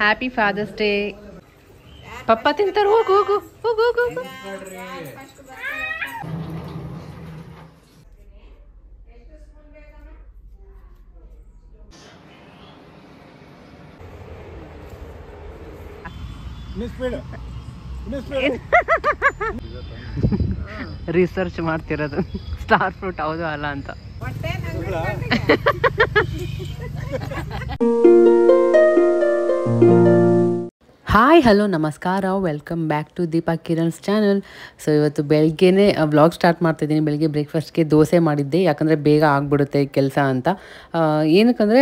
Happy father's day ಪಪ್ಪ ತಿಂತಾರೆ ಹೋಗು ಹೋಗು ಹೋಗು ಹೋಗು. ರಿಸರ್ಚ್ ಮಾಡ್ತಿರೋದು. ಸ್ಟಾರ್ ಫ್ರೂಟ್ ಹೌದು ಅಲ್ಲ ಅಂತ. ಹಾಯ್ ಹಲೋ ನಮಸ್ಕಾರ. Welcome back to Deepa Kiran's channel so ಇವತ್ತು ಬೆಳಗ್ಗೆನೇ ವ್ಲಾಗ್ ಸ್ಟಾರ್ಟ್ ಮಾಡ್ತಿದ್ದೀನಿ. ಬೆಳಗ್ಗೆ ಬ್ರೇಕ್ಫಾಸ್ಟ್ಗೆ ದೋಸೆ ಮಾಡಿದ್ದೆ. ಯಾಕಂದರೆ ಬೇಗ ಆಗಿಬಿಡುತ್ತೆ ಕೆಲಸ ಅಂತ. ಏನಕ್ಕಂದರೆ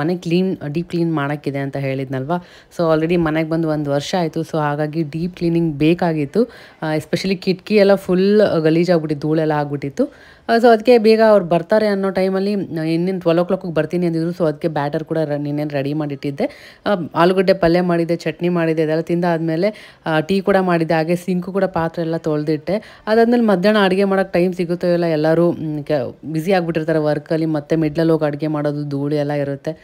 ಮನೆ ಕ್ಲೀನ್ ಡೀಪ್ ಕ್ಲೀನ್ ಮಾಡೋಕ್ಕಿದೆ ಅಂತ ಹೇಳಿದ್ನಲ್ವಾ? ಸೊ ಆಲ್ರೆಡಿ ಮನೆಗೆ ಬಂದು ಒಂದು ವರ್ಷ ಆಯಿತು. ಸೊ ಹಾಗಾಗಿ ಡೀಪ್ ಕ್ಲೀನಿಂಗ್ ಬೇಕಾಗಿತ್ತು. ಎಸ್ಪೆಷಲಿ ಕಿಟಕಿ ಎಲ್ಲ ಫುಲ್ ಗಲೀಜಾಗ್ಬಿಟ್ಟಿತ್ತು, ಧೂಳೆಲ್ಲ ಆಗ್ಬಿಟ್ಟಿತ್ತು. ಸೊ ಅದಕ್ಕೆ ಬೇಗ ಅವ್ರು ಬರ್ತಾರೆ ಅನ್ನೋ ಟೈಮಲ್ಲಿ ಇನ್ನೇನು ಟ್ವೆಲ್ ಓ ಕ್ಲಾಕಿಗೆ ಬರ್ತೀನಿ ಅಂದಿದ್ರು ಸೊ ಅದಕ್ಕೆ ಬ್ಯಾಟರ್ ಕೂಡ ನಿನ್ನೇನು ರೆಡಿ ಮಾಡಿಟ್ಟಿದ್ದೆ. ಆಲೂಗಡ್ಡೆ ಪಲ್ಯ ಮಾಡಿದ್ದೆ, ಚಟ್ನಿ ಮಾಡಿದ್ದೆ, ಇದೆಲ್ಲ ತಿಂದಾದಮೇಲೆ ಟೀ ಕೂಡ ಮಾಡಿದ್ದೆ, ಹಾಗೆ ಸಿಂಕು ಕೂಡ ಪಾತ್ರೆ ಎಲ್ಲ ತೊಳೆದಿಟ್ಟೆ. ಅದಾದಮೇಲೆ ಮಧ್ಯಾಹ್ನ ಅಡುಗೆ ಮಾಡೋಕ್ಕೆ ಟೈಮ್ ಸಿಗುತ್ತೋ ಇಲ್ಲ ಎಲ್ಲರೂ ಬ್ಯುಸಿ ಆಗಿಬಿಟ್ಟಿರ್ತಾರೆ ವರ್ಕಲ್ಲಿ ಮತ್ತೆ ಮಿಡ್ಲಲ್ಲಿ ಹೋಗಿ ಅಡುಗೆ ಮಾಡೋದು, ಧೂಳು ಎಲ್ಲ ಇರುತ್ತೆ.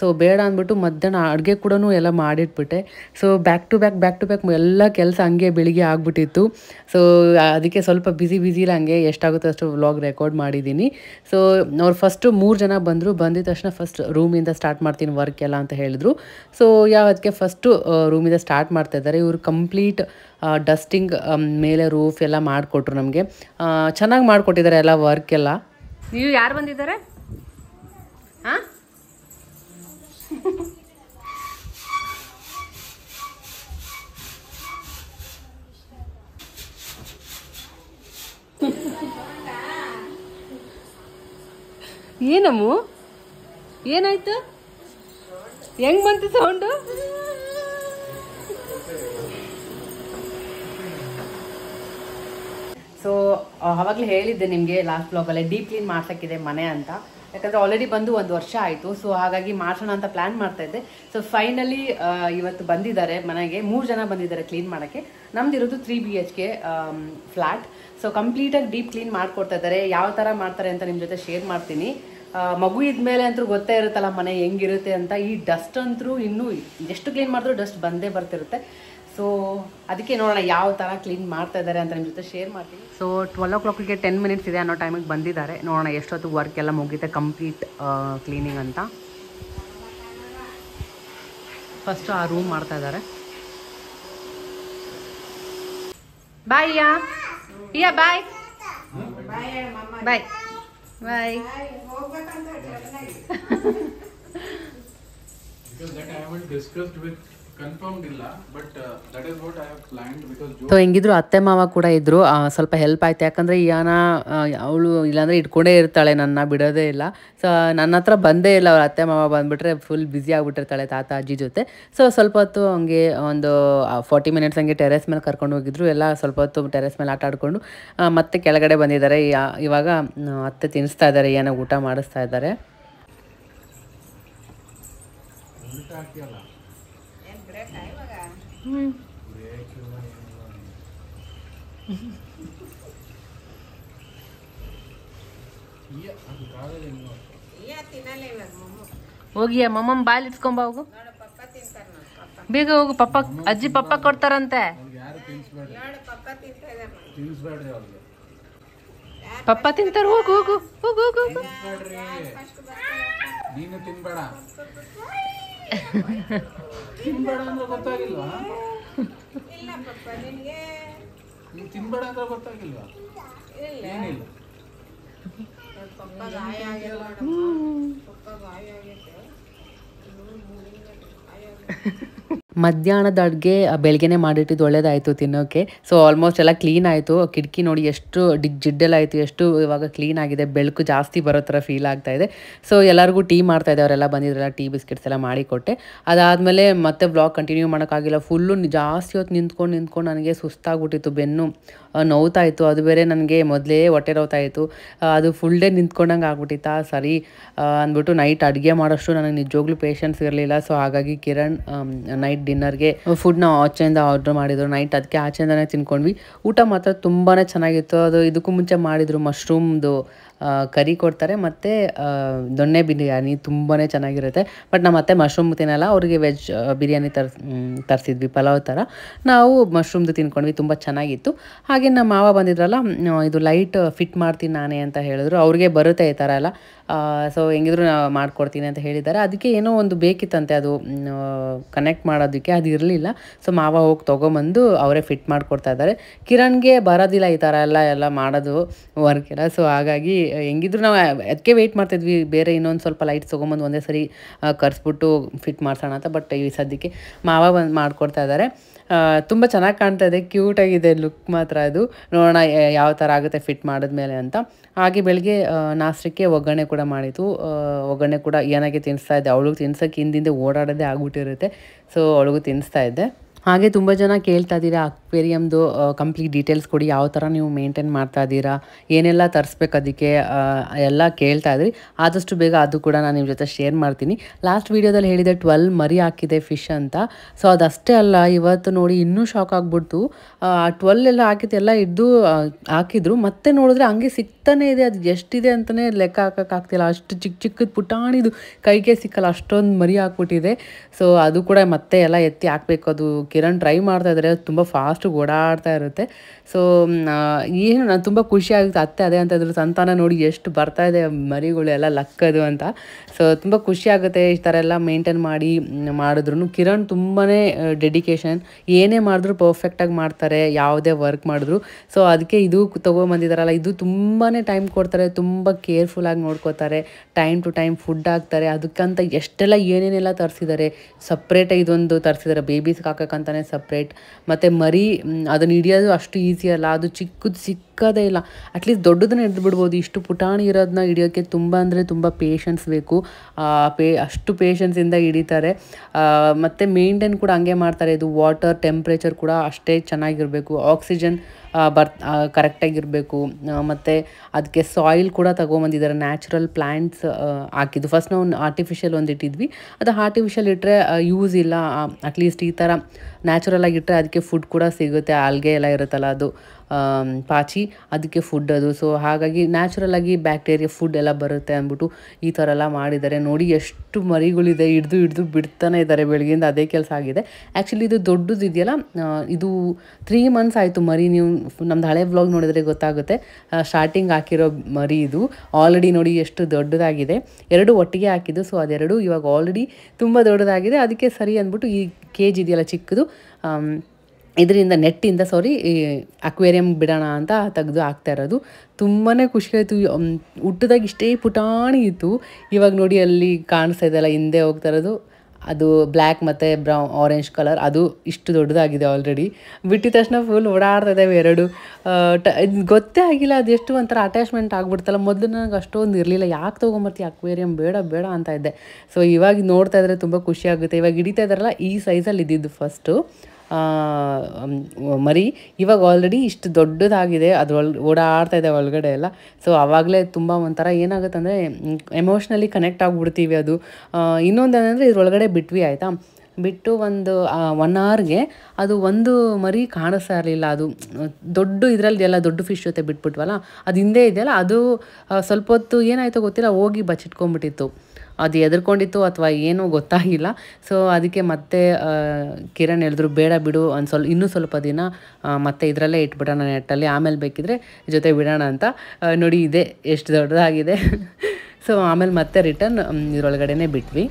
ಸೊ ಬೇಡ ಅಂದ್ಬಿಟ್ಟು ಮಧ್ಯಾಹ್ನ ಅಡುಗೆ ಕೂಡ ಎಲ್ಲ ಮಾಡಿಟ್ಬಿಟ್ಟೆ. So back to back back to back ಎಲ್ಲ ಕೆಲಸ ಹಂಗೆ ಬೆಳಿಗ್ಗೆ ಆಗಿಬಿಟ್ಟಿತ್ತು. ಸೊ ಅದಕ್ಕೆ ಸ್ವಲ್ಪ ಬ್ಯುಸಿ ಬ್ಯುಸಿಲ್ಲ ಹಂಗೆ ಎಷ್ಟಾಗುತ್ತೋ ಅಷ್ಟು ವ್ಲಾಗ್ ರೆಕಾರ್ಡ್ ಮಾಡಿದ್ದೀನಿ. ಸೊ ಅವ್ರು ಫಸ್ಟು ಮೂರು ಜನ ಬಂದರು, ಬಂದಿದ ತಕ್ಷಣ ಫಸ್ಟ್ ರೂಮಿಂದ ಸ್ಟಾರ್ಟ್ ಮಾಡ್ತೀನಿ ವರ್ಕ್ ಎಲ್ಲ ಅಂತ ಹೇಳಿದ್ರು. ಸೊ ಯಾವತ್ತಿಗೆ ಫಸ್ಟು ರೂಮಿಂದ ಸ್ಟಾರ್ಟ್ ಮಾಡ್ತಾ ಇದ್ದಾರೆ. ಇವರು ಕಂಪ್ಲೀಟ್ ಡಸ್ಟಿಂಗ್ ಮೇಲೆ ರೂಫ್ ಎಲ್ಲ ಮಾಡಿಕೊಟ್ರು ನಮಗೆ. ಚೆನ್ನಾಗಿ ಮಾಡಿಕೊಟ್ಟಿದ್ದಾರೆ ಎಲ್ಲ ವರ್ಕ್ ಎಲ್ಲ. ನೀವು ಯಾರು ಬಂದಿದ್ದಾರೆ? ಹಾಂ ಏನಮ್ಮು? ಏನಾಯ್ತು? ಹೆಂಗ್ ಬಂತು ಸೌಂಡು? ಸೊ ಆವಾಗಲೇ ಹೇಳಿದ್ದೆ ನಿಮಗೆ ಲಾಸ್ಟ್ ಬ್ಲಾಗಲ್ಲೇ ಡೀಪ್ ಕ್ಲೀನ್ ಮಾಡ್ಸಕ್ಕಿದೆ ಮನೆ ಅಂತ. ಯಾಕಂದ್ರೆ ಆಲ್ರೆಡಿ ಬಂದು ಒಂದು ವರ್ಷ ಆಯಿತು ಸೊ ಹಾಗಾಗಿ ಮಾಡ್ಸೋಣ ಅಂತ ಪ್ಲಾನ್ ಮಾಡ್ತಾ ಇದ್ದೆ. ಸೊ ಫೈನಲಿ ಇವತ್ತು ಬಂದಿದ್ದಾರೆ ಮನೆಗೆ, ಮೂರು ಜನ ಬಂದಿದ್ದಾರೆ ಕ್ಲೀನ್ ಮಾಡೋಕ್ಕೆ. ನಮ್ದಿರೋದು three B H K flat so ಕಂಪ್ಲೀಟಾಗಿ ಡೀಪ್ ಕ್ಲೀನ್ ಮಾಡ್ಕೊಡ್ತಾ ಇದ್ದಾರೆ. ಯಾವ ಥರ ಮಾಡ್ತಾರೆ ಅಂತ ನಿಮ್ಮ ಜೊತೆ ಶೇರ್ ಮಾಡ್ತೀನಿ. ಮಗು ಇದ್ಮೇಲೆ ಅಂತೂ ಗೊತ್ತೇ ಇರುತ್ತಲ್ಲ ಮನೆ ಹೆಂಗಿರುತ್ತೆ ಅಂತ. ಈ ಡಸ್ಟ್ ಅಂತೂ ಇನ್ನೂ ಎಷ್ಟು ಕ್ಲೀನ್ ಮಾಡಿದ್ರೂ ಡಸ್ಟ್ ಬಂದೇ ಬರ್ತಿರುತ್ತೆ. ಸೊ ಅದಕ್ಕೆ ನೋಡೋಣ ಯಾವ ಥರ ಕ್ಲೀನ್ ಮಾಡ್ತಾ ಇದ್ದಾರೆ ಅಂತ ನಿಮ್ಮ ಜೊತೆ ಶೇರ್ ಮಾಡ್ತೀನಿ. ಸೊ ಟ್ವೆಲ್ ಓ ಕ್ಲಾಕಿಗೆ ಟೆನ್ ಮಿನಿಟ್ಸ್ ಇದೆ ಅನ್ನೋ ಟೈಮಿಗೆ ಬಂದಿದ್ದಾರೆ. ನೋಡೋಣ ಎಷ್ಟೊತ್ತು ವರ್ಕ್ ಎಲ್ಲ ಮುಗಿತೆ ಕಂಪ್ಲೀಟ್ ಕ್ಲೀನಿಂಗ್ ಅಂತ. ಫಸ್ಟು ಆ ರೂಮ್ ಮಾಡ್ತಾ ಇದ್ದಾರೆ bye yeah bye bye bye Bye. Because that I haven't discussed with but uh, so ಹೆಂಗಿದ್ರು ಅತ್ತೆ ಮಾವ ಕೂಡ ಇದ್ರು ಸ್ವಲ್ಪ ಹೆಲ್ಪ್ ಆಯ್ತು. ಯಾಕಂದ್ರೆ ಯಾನ ಅವಳು ಇಲ್ಲಾಂದ್ರೆ ಇಟ್ಕೊಂಡೇ ಇರ್ತಾಳೆ ನನ್ನ ಬಿಡೋದೇ ಇಲ್ಲ. ಸೊ ನನ್ನ ಹತ್ರ ಬಂದೇ ಇಲ್ಲ ಅವ್ರ ಅತ್ತೆ ಮಾವ ಬಂದ್ಬಿಟ್ರೆ ಫುಲ್ ಬ್ಯುಸಿ ಆಗ್ಬಿಟ್ಟಿರ್ತಾಳೆ ತಾತ ಅಜ್ಜಿ ಜೊತೆ. ಸೊ ಸ್ವಲ್ಪ ಹೊತ್ತು ಹಂಗೆ ಒಂದು ಫಾರ್ಟಿ ಮಿನಿಟ್ಸ್ ಹಂಗೆ ಟೆರೆಸ್ ಮೇಲೆ ಕರ್ಕೊಂಡು ಹೋಗಿದ್ರು. ಎಲ್ಲ ಸ್ವಲ್ಪ ಹೊತ್ತು ಟೆರೆಸ್ ಮೇಲೆ ಆಟ ಆಡ್ಕೊಂಡು ಮತ್ತೆ ಕೆಳಗಡೆ ಬಂದಿದ್ದಾರೆ. ಇವಾಗ ಅತ್ತೆ ತಿನ್ನಿಸ್ತಾ ಇದ್ದಾರೆ ಏನೋ ಊಟ ಮಾಡಿಸ್ತಾ ಇದ್ದಾರೆ. ಹೋಗಿ ಮಮ್ಮಮ್ಮ ಬಾಲ್ ಇಟ್ಕೊಂಬ ಹೋಗು. ಬೇಗ ಹೋಗು, ಪಪ್ಪ, ಅಜ್ಜಿ ಪಪ್ಪ ಕೊಡ್ತಾರಂತೆ. ಪಪ್ಪ ತಿಂತಾರೆ ಹೋಗು ಹೋಗು ಹೋಗು ಹೋಗು. ನೀನು ತಿನ್ಬೇಡ. ತಿನ್ಬೇಡ ಅಂದ್ರೆ ಗೊತ್ತಾಗಿಲ್ವಾ? ನೀನ್ ತಿನ್ಬೇಡ ಅಂದ್ರೆ ಗೊತ್ತಾಗಿಲ್ವಾ? ಏನಿಲ್ಲ. ಮಧ್ಯಾಹ್ನದ ಅಡುಗೆ ಬೆಳಗ್ಗೆನೆ ಮಾಡಿಟ್ಟಿದ್ದು ಒಳ್ಳೇದಾಯಿತು ತಿನ್ನೋಕ್ಕೆ ಸೊ ಆಲ್ಮೋಸ್ಟ್ ಎಲ್ಲ ಕ್ಲೀನ್ ಆಯಿತು. ಕಿಟಕಿ ನೋಡಿ ಎಷ್ಟು ಡಿಗ್ ಜಿಡ್ಡೆಲ್ಲ ಆಯಿತು ಎಷ್ಟು ಇವಾಗ ಕ್ಲೀನ್ ಆಗಿದೆ, ಬೆಳಕು ಜಾಸ್ತಿ ಬರೋ ಥರ ಫೀಲ್ ಆಗ್ತಾ ಇದೆ. ಸೊ ಎಲ್ಲರಿಗೂ ಟೀ ಮಾಡ್ತಾ ಇದೆ ಅವರೆಲ್ಲ ಬಂದಿದ್ರಲ್ಲ ಟೀ ಬಿಸ್ಕೆಟ್ಸ್ ಎಲ್ಲ ಮಾಡಿಕೊಟ್ಟೆ. ಅದಾದಮೇಲೆ ಮತ್ತೆ ಬ್ಲಾಗ್ ಕಂಟಿನ್ಯೂ ಮಾಡೋಕ್ಕಾಗಿಲ್ಲ. ಫುಲ್ಲು ಜಾಸ್ತಿ ಹೊತ್ತು ನಿಂತ್ಕೊಂಡು ನಿಂತ್ಕೊಂಡು ನನಗೆ ಸುಸ್ತಾಗ್ಬಿಟ್ಟಿತ್ತು ಬೆನ್ನು. ನೋವ್ತಾ ಇತ್ತು ಅದು ಬೇರೆ ನನಗೆ ಮೊದಲೇ ಹೊಟ್ಟೆ ನೋವ್ತಾ ಇತ್ತು ಅದು ಫುಲ್ ಡೇ ನಿಂತ್ಕೊಂಡಂಗೆ ಆಗ್ಬಿಟ್ಟಿತ್ತಾ? ಸರಿ. ಅಂದ್ಬಿಟ್ಟು ನೈಟ್ ಅಡುಗೆ ಮಾಡೋಷ್ಟು ನನಗೆ ನಿಜವಾಗ್ಲೂ ಪೇಷನ್ಸ್ ಇರಲಿಲ್ಲ. ಸೊ ಹಾಗಾಗಿ ಕಿರಣ್ ನೈಟ್ ಡಿನ್ನರ್ಗೆ ಫುಡ್ನ ಆಚೆಯಿಂದ ಆರ್ಡ್ರ್ ಮಾಡಿದ್ರು. ನೈಟ್ ಅದಕ್ಕೆ ಆಚೆಯಿಂದನೇ ತಿನ್ಕೊಂಡ್ವಿ. ಊಟ ಮಾತ್ರ ತುಂಬಾ ಚೆನ್ನಾಗಿತ್ತು. ಅದು ಇದಕ್ಕೂ ಮುಂಚೆ ಮಾಡಿದ್ರು ಮಶ್ರೂಮ್ದು ಕರಿ ಕೊಡ್ತಾರೆ. ಮತ್ತು ದೊಣ್ಣೆ ಬಿರಿಯಾನಿ ತುಂಬಾ ಚೆನ್ನಾಗಿರುತ್ತೆ. ಬಟ್ ನಮ್ಮ ಅತ್ತೆ ಮಶ್ರೂಮ್ ತಿನ್ನಲ್ಲ. ಅವರಿಗೆ ವೆಜ್ ಬಿರಿಯಾನಿ ತರ್ ತರಿಸಿದ್ವಿ, ಪಲಾವ್ ಥರ. ನಾವು ಮಶ್ರೂಮ್ದು ತಿನ್ಕೊಂಡ್ವಿ. ತುಂಬ ಚೆನ್ನಾಗಿತ್ತು. ಹಾಗೆ ನಮ್ಮ ಮಾವ ಬಂದಿದ್ರಲ್ಲ ಇದು ಲೈಟ್ ಫಿಟ್ ಮಾಡ್ತೀನಿ ನಾನೇ ಅಂತ ಹೇಳಿದ್ರು. ಅವ್ರಿಗೆ ಬರುತ್ತೆ ಈ ಥರ ಎಲ್ಲ. ಸೊ ಹೆಂಗಿದ್ರು ನಾವು ಮಾಡ್ಕೊಡ್ತೀನಿ ಅಂತ ಹೇಳಿದ್ದಾರೆ. ಅದಕ್ಕೆ ಏನೋ ಒಂದು ಬೇಕಿತ್ತಂತೆ ಅದು ಕನೆಕ್ಟ್ ಮಾಡೋದಕ್ಕೆ, ಅದು ಇರಲಿಲ್ಲ. ಸೊ ಮಾವ ಹೋಗಿ ತೊಗೊಂಬಂದು ಅವರೇ ಫಿಟ್ ಮಾಡಿಕೊಡ್ತಾ ಇದ್ದಾರೆ. ಕಿರಣ್ಗೆ ಬರೋದಿಲ್ಲ ಈ ಥರ ಎಲ್ಲ ಎಲ್ಲ ಮಾಡೋದು ವರ್ಕ್ ಎಲ್ಲ. ಸೊ ಹಾಗಾಗಿ ಹೆಂಗಿದ್ರು ನಾವು ಅದಕ್ಕೆ ವೆಯ್ಟ್ ಮಾಡ್ತಿದ್ವಿ. ಬೇರೆ ಇನ್ನೊಂದು ಸ್ವಲ್ಪ ಲೈಟ್ಸ್ ತೊಗೊಂಬಂದು ಒಂದೇ ಸರಿ ಕರೆಸ್ಬಿಟ್ಟು ಫಿಟ್ ಮಾಡ್ಸೋಣ ಅಂತ. ಬಟ್ ಈ ಸದ್ಯಕ್ಕೆ ಮಾವ ಬಂದು ಮಾಡಿಕೊಡ್ತಾ ಇದ್ದಾರೆ. ತುಂಬ ಚೆನ್ನಾಗಿ ಕಾಣ್ತಾ ಇದೆ ಕ್ಯೂಟಾಗಿದೆ ಲುಕ್ ಮಾತ್ರ ಅದು. ನೋಡೋಣ ಯಾವ ಥರ ಆಗುತ್ತೆ ಫಿಟ್ ಮಾಡಿದ್ಮೇಲೆ ಅಂತ. ಹಾಗೆ ಬೆಳಗ್ಗೆ ನಾಷ್ಟಕ್ಕೆ ಒಗ್ಗರಣೆ ಕೂಡ ಮಾಡಿತು ಒಗ್ಗರಣೆ ಕೂಡ ಏನಾಗಿ ತಿನ್ನಿಸ್ತಾ ಇದ್ದೆ, ಅವಳಿಗೆ ತಿನ್ಸೋಕ್ಕೆ ಹಿಂದಿಂದೆ ಓಡಾಡೋದೇ ಆಗ್ಬಿಟ್ಟಿರುತ್ತೆ. ಸೊ ಅವಳಿಗೂ ತಿನ್ನಿಸ್ತಾ ಇದ್ದೆ. ಹಾಗೆ ತುಂಬ ಜನ ಕೇಳ್ತಾ ಇದ್ದೀರಾ ಅಕ್ವೇರಿಯಮ್ದು ಕಂಪ್ಲೀಟ್ ಡೀಟೇಲ್ಸ್ ಕೊಡಿ, ಯಾವ ಥರ ನೀವು ಮೇಂಟೈನ್ ಮಾಡ್ತಾ ಇದ್ದೀರಾ, ಏನೆಲ್ಲ ತರಿಸ್ಬೇಕು ಅದಕ್ಕೆ ಎಲ್ಲ ಕೇಳ್ತಾ ಇದ್ರಿ. ಆದಷ್ಟು ಬೇಗ ಅದು ಕೂಡ ನಾನು ನಿಮ್ಮ ಜೊತೆ ಶೇರ್ ಮಾಡ್ತೀನಿ. ಲಾಸ್ಟ್ ವೀಡಿಯೋದಲ್ಲಿ ಹೇಳಿದೆ ಟ್ವೆಲ್ ಮರಿ ಹಾಕಿದೆ ಫಿಶ್ ಅಂತ. ಸೊ ಅದಷ್ಟೇ ಅಲ್ಲ, ಇವತ್ತು ನೋಡಿ ಇನ್ನೂ ಶಾಕ್ ಆಗಿಬಿಡ್ತು. ಆ ಟ್ವೆಲ್ ಎಲ್ಲ ಹಾಕಿದ್ದು ಎಲ್ಲ ಇದ್ದು ಹಾಕಿದ್ರು. ಮತ್ತೆ ನೋಡಿದ್ರೆ ಹಂಗೆ ಸಿಗ್ತಾನೆ ಇದೆ, ಅದು ಎಷ್ಟಿದೆ ಅಂತಲೇ ಲೆಕ್ಕ ಹಾಕೋಕ್ಕಾಗ್ತಿಲ್ಲ ಅಷ್ಟು ಚಿಕ್ಕ ಚಿಕ್ಕದು ಪುಟಾಣಿದು ಕೈಗೆ ಸಿಕ್ಕಲ್ಲ, ಅಷ್ಟೊಂದು ಮರಿ ಹಾಕ್ಬಿಟ್ಟಿದೆ. ಸೊ ಅದು ಕೂಡ ಮತ್ತೆ ಎಲ್ಲ ಎತ್ತಿ ಹಾಕ್ಬೇಕು, ಅದು ಕಿರಣ್ ಟ್ರೈ ಮಾಡ್ತಾ ಇದ್ದಾರೆ ತುಂಬ ಫಾಸ್ಟ್ ಓಡಾಡ್ತಾ ಇರುತ್ತೆ. ಸೊ ಏನು ನಾನು ತುಂಬ ಖುಷಿ ಆಗುತ್ತೆ, ಅತ್ತೆ ಅದೇ ಅಂತ ಇದ್ರು ಸಂತಾನ ನೋಡಿ ಎಷ್ಟು ಬರ್ತಾ ಇದೆ, ಮರಿಗಳು ಎಲ್ಲ ಲಕ್ಕದು ಅಂತ. ಸೊ ತುಂಬ ಖುಷಿ ಆಗುತ್ತೆ ಈ ಥರ ಎಲ್ಲ ಮೇಂಟೈನ್ ಮಾಡಿ ಮಾಡಿದ್ರು ಕಿರಣ್ ತುಂಬಾ ಡೆಡಿಕೇಶನ್ ಏನೇ ಮಾಡಿದ್ರು ಪರ್ಫೆಕ್ಟಾಗಿ ಮಾಡ್ತಾರೆ, ಯಾವುದೇ ವರ್ಕ್ ಮಾಡಿದ್ರು. ಸೊ ಅದಕ್ಕೆ ಇದು ತೊಗೊಂಬಂದಿದ್ದಾರಲ್ಲ ಇದು ತುಂಬಾ ಟೈಮ್ ಕೊಡ್ತಾರೆ, ತುಂಬ ಕೇರ್ಫುಲ್ಲಾಗಿ ನೋಡ್ಕೋತಾರೆ ಟೈಮ್ ಟು ಟೈಮ್ ಫುಡ್ ಹಾಕ್ತಾರೆ, ಅದಕ್ಕಂತ ಎಷ್ಟೆಲ್ಲ ಏನೇನೆಲ್ಲ ತರಿಸಿದ್ದಾರೆ ಸಪ್ರೇಟಾಗಿ ಇದೊಂದು ತರಿಸಿದ್ದಾರೆ ಬೇಬೀಸ್ಗೆ ಹಾಕೋಕ್ಕಂತಾನೆ ಸಪ್ರೇಟ್ ಮತ್ತು ಮರಿ ಅದನ್ನು ಹಿಡಿಯೋದು ಅಷ್ಟು ಈಸಿ ಅಲ್ಲ. ಅದು ಚಿಕ್ಕದು ಸಿಕ್ಕದೇ ಇಲ್ಲ. ಅಟ್ಲೀಸ್ಟ್ ದೊಡ್ಡದನ್ನ ಹಿಡಿದು ಬಿಡ್ಬೋದು. ಇಷ್ಟು ಪುಟಾಣಿ ಇರೋದನ್ನ ಹಿಡಿಯೋಕ್ಕೆ ತುಂಬ ಅಂದರೆ ತುಂಬ ಪೇಷನ್ಸ್ ಬೇಕು. ಪೇ, ಅಷ್ಟು ಪೇಷನ್ಸಿಂದ ಹಿಡಿತಾರೆ. ಮತ್ತು ಮೇಂಟೈನ್ ಕೂಡ ಹಂಗೆ ಮಾಡ್ತಾರೆ. ಇದು ವಾಟರ್ ಟೆಂಪ್ರೇಚರ್ ಕೂಡ ಅಷ್ಟೇ ಚೆನ್ನಾಗಿರಬೇಕು. ಆಕ್ಸಿಜನ್ ಬರ್ ಕರೆಕ್ಟಾಗಿರಬೇಕು ಮತ್ತು ಅದಕ್ಕೆ ಸಾಯಿಲ್ ಕೂಡ ತಗೊಂಬಂದಿದ್ದಾರೆ. ನ್ಯಾಚುರಲ್ ಪ್ಲ್ಯಾಂಟ್ಸ್ ಹಾಕಿದ್ದು. ಫಸ್ಟ್ ನಾವು ಆರ್ಟಿಫಿಷಿಯಲ್ ಒಂದು ಇಟ್ಟಿದ್ವಿ. ಅದು ಆರ್ಟಿಫಿಷಿಯಲ್ ಇಟ್ಟರೆ ಯೂಸ್ ಇಲ್ಲ. ಅಟ್ಲೀಸ್ಟ್ ಈ ಥರ ನ್ಯಾಚುರಲ್ ಆಗಿಟ್ಟರೆ ಅದಕ್ಕೆ ಫುಡ್ ಕೂಡ ಸಿಗುತ್ತೆ. ಅಲ್ಗೆ ಎಲ್ಲ ಇರುತ್ತಲ್ಲ ಅದು. ಪಾಚಿ, ಅದಕ್ಕೆ ಫುಡ್ ಅದು. ಸೊ ಹಾಗಾಗಿ ನ್ಯಾಚುರಲ್ ಆಗಿ ಬ್ಯಾಕ್ಟೀರಿಯಾ ಫುಡ್ ಎಲ್ಲ ಬರುತ್ತೆ ಅಂದ್ಬಿಟ್ಟು ಈ ಥರ ಎಲ್ಲ ಮಾಡಿದ್ದಾರೆ. ನೋಡಿ ಎಷ್ಟು ಮರಿಗಳಿದೆ, ಹಿಡ್ದು ಹಿಡ್ದು ಬಿಡ್ತಾನೆ ಇದ್ದಾರೆ ಬೆಳಗ್ಗೆಯಿಂದ ಅದೇ ಕೆಲಸ ಆಗಿದೆ. ಆ್ಯಕ್ಚುಲಿ ಇದು ದೊಡ್ಡದು ಇದೆಯಲ್ಲ ಇದು ತ್ರೀ ಮಂತ್ಸ್ ಆಯಿತು ಮರಿ ನೀವು, ನಮ್ದು ಹಳೆ ವ್ಲಾಗ್ ನೋಡಿದ್ರೆ ಗೊತ್ತಾಗುತ್ತೆ. ಸ್ಟಾರ್ಟಿಂಗ್ ಹಾಕಿರೋ ಮರಿ ಇದು. ಆಲ್ರೆಡಿ ನೋಡಿ ಎಷ್ಟು ದೊಡ್ಡದಾಗಿದೆ. ಎರಡು ಒಟ್ಟಿಗೆ ಹಾಕಿದ್ದು ಸೊ ಅದೆರಡು ಇವಾಗ ಆಲ್ರೆಡಿ ತುಂಬ ದೊಡ್ಡದಾಗಿದೆ. ಅದಕ್ಕೆ ಸರಿ ಅಂದ್ಬಿಟ್ಟು ಈ ಕೆ ಜಿ ಇದೆಯಲ್ಲ ಚಿಕ್ಕದು ಇದರಿಂದ ನೆಟ್ಟಿಂದ ಸಾರಿ ಅಕ್ವೇರಿಯಂ ಬಿಡೋಣ ಅಂತ ತೆಗೆದು ಹಾಕ್ತಾ ಇರೋದು. ತುಂಬಾ ಖುಷಿ ಆಯಿತು ಹುಟ್ಟದಾಗ ಇಷ್ಟೇ ಪುಟಾಣಿ ಇತ್ತು. ಇವಾಗ ನೋಡಿ ಅಲ್ಲಿ ಕಾಣಿಸ್ತಾ ಇದೆಲ್ಲ ಹಿಂದೆ ಹೋಗ್ತಾ ಇರೋದು. ಅದು ಬ್ಲ್ಯಾಕ್ ಮತ್ತು ಬ್ರೌನ್ ಆರೆಂಜ್ ಕಲರ್ ಅದು ಇಷ್ಟು ದೊಡ್ಡದಾಗಿದೆ ಆಲ್ರೆಡಿ ಬಿಟ್ಟಿದ ತಕ್ಷಣ ಫುಲ್ ಓಡಾಡ್ತಾ ಇದ್ದಾವೆ ಎರಡು. ಟ ಗೊತ್ತೇ ಆಗಿಲ್ಲ ಅದೆಷ್ಟು ಒಂಥರ ಅಟ್ಯಾಚ್ಮೆಂಟ್ ಆಗಿಬಿಡ್ತಲ್ಲ. ಮೊದಲು ನನಗೆ ಅಷ್ಟೊಂದು ಇರಲಿಲ್ಲ. ಯಾಕೆ ತೊಗೊಂಬರ್ತೀವಿ ಅಕ್ವೇರಿಯಂ? ಬೇಡ ಬೇಡ ಅಂತ ಇದ್ದೆ. ಸೊ ಇವಾಗ ನೋಡ್ತಾ ಇದ್ರೆ ತುಂಬ ಖುಷಿ ಆಗುತ್ತೆ. ಇವಾಗ ಹಿಡಿತಾ ಇದ್ದಾರಲ್ಲ, ಈ ಸೈಜಲ್ಲಿ ಇದ್ದಿದ್ದು ಫಸ್ಟು ಮರಿ ಇವಾಗ ಆಲ್ರೆಡಿ ಇಷ್ಟು ದೊಡ್ಡದಾಗಿದೆ. ಅದು ಒಳ್ ಓಡಾಡ್ತಾ ಇದೆ ಒಳಗಡೆ ಎಲ್ಲ. ಸೊ ಆವಾಗಲೇ ತುಂಬ ಒಂಥರ ಏನಾಗುತ್ತೆ ಅಂದರೆ ಎಮೋಷ್ನಲಿ ಕನೆಕ್ಟ್ ಆಗಿಬಿಡ್ತೀವಿ ಅದು. ಇನ್ನೊಂದು ಏನಂದರೆ ಇದ್ರೊಳಗಡೆ ಬಿಟ್ವಿ, ಆಯಿತಾ? ಬಿಟ್ಟು ಒಂದು ಒನ್ ಅವರ್ಗೆ ಅದು ಒಂದು ಮರಿ ಕಾಣಿಸ್ತಾ ಇರಲಿಲ್ಲ. ಅದು, ದೊಡ್ಡ ಇದರಲ್ಲಿ ಎಲ್ಲ ದೊಡ್ಡ ಫಿಶ್ ಜೊತೆ ಬಿಟ್ಬಿಟ್ವಲ್ಲ? ಅದು ಹಿಂದೆ ಇದೆಯಲ್ಲ ಅದು ಸ್ವಲ್ಪ ಹೊತ್ತು ಏನಾಯಿತೋ ಗೊತ್ತಿಲ್ಲ, ಹೋಗಿ ಬಚ್ಚಿಟ್ಕೊಂಡ್ಬಿಟ್ಟಿತ್ತು. ಅದು ಎದುರ್ಕೊಂಡಿತ್ತು ಅಥವಾ ಏನೂ ಗೊತ್ತಾಗಿಲ್ಲ. ಸೊ ಅದಕ್ಕೆ ಮತ್ತೆ ಕಿರಣ್ ಹೇಳಿದ್ರು, ಬೇಡ ಬಿಡು, ಒಂದು ಸ್ವಲ್ಪ, ಇನ್ನೂ ಸ್ವಲ್ಪ ದಿನ ಮತ್ತೆ ಇದರಲ್ಲೇ ಇಟ್ಬಿಡೋಣ ನೆಟ್ಟಲ್ಲಿ, ಆಮೇಲೆ ಬೇಕಿದ್ರೆ ಜೊತೆ ಬಿಡೋಣ ಅಂತ. ನೋಡಿ, ಇದೆ, ಎಷ್ಟು ದೊಡ್ಡದಾಗಿದೆ. ಸೊ ಆಮೇಲೆ ಮತ್ತೆ ರಿಟರ್ನ್ ಇದರೊಳಗಡೆನೆ ಬಿಟ್ವಿ.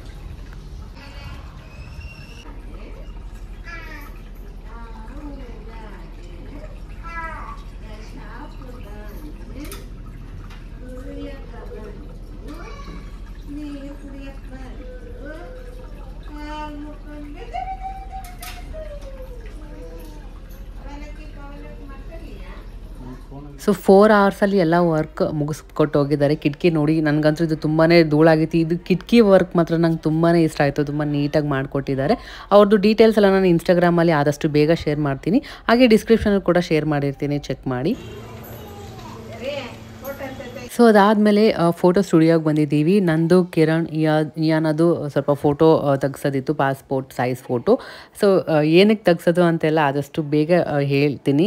ಸೊ ಫೋರ್ ಅವರ್ಸಲ್ಲಿ ಎಲ್ಲ ವರ್ಕ್ ಮುಗಿಸ್ಕೊಟ್ಟು ಹೋಗಿದ್ದಾರೆ ಕಿಟಕಿ ನೋಡಿ ನನಗಂತೂ ಇದು ತುಂಬಾ ಧೂಳಾಗಿತ್ತು. ಇದು ಕಿಟಕಿ ವರ್ಕ್ ಮಾತ್ರ ನಂಗೆ ತುಂಬಾ ಇಷ್ಟ ಆಯಿತು. ತುಂಬ ನೀಟಾಗಿ ಮಾಡಿಕೊಟ್ಟಿದ್ದಾರೆ. ಅವ್ರದ್ದು ಡೀಟೇಲ್ಸ್ ಎಲ್ಲ ನಾನು ಇನ್ಸ್ಟಾಗ್ರಾಮಲ್ಲಿ ಆದಷ್ಟು ಬೇಗ ಶೇರ್ ಮಾಡ್ತೀನಿ. ಹಾಗೆ ಡಿಸ್ಕ್ರಿಪ್ಷನಲ್ಲಿ ಕೂಡ ಶೇರ್ ಮಾಡಿರ್ತೀನಿ. ಚೆಕ್ ಮಾಡಿ. ಸೊ ಅದಾದಮೇಲೆ ಫೋಟೋ ಸ್ಟುಡಿಯೋಗೆ ಬಂದಿದ್ದೀವಿ. ನಂದು, ಕಿರಣ್ ಇಯಾ ಇಯಾನದು ಸ್ವಲ್ಪ ಫೋಟೋ ತೆಗ್ಸೋದಿತ್ತು ಪಾಸ್ಪೋರ್ಟ್ ಸೈಜ್ ಫೋಟೋ ಸೊ ಏನಕ್ಕೆ ತೆಗ್ಸೋದು ಅಂತೆಲ್ಲ ಆದಷ್ಟು ಬೇಗ ಹೇಳ್ತೀನಿ.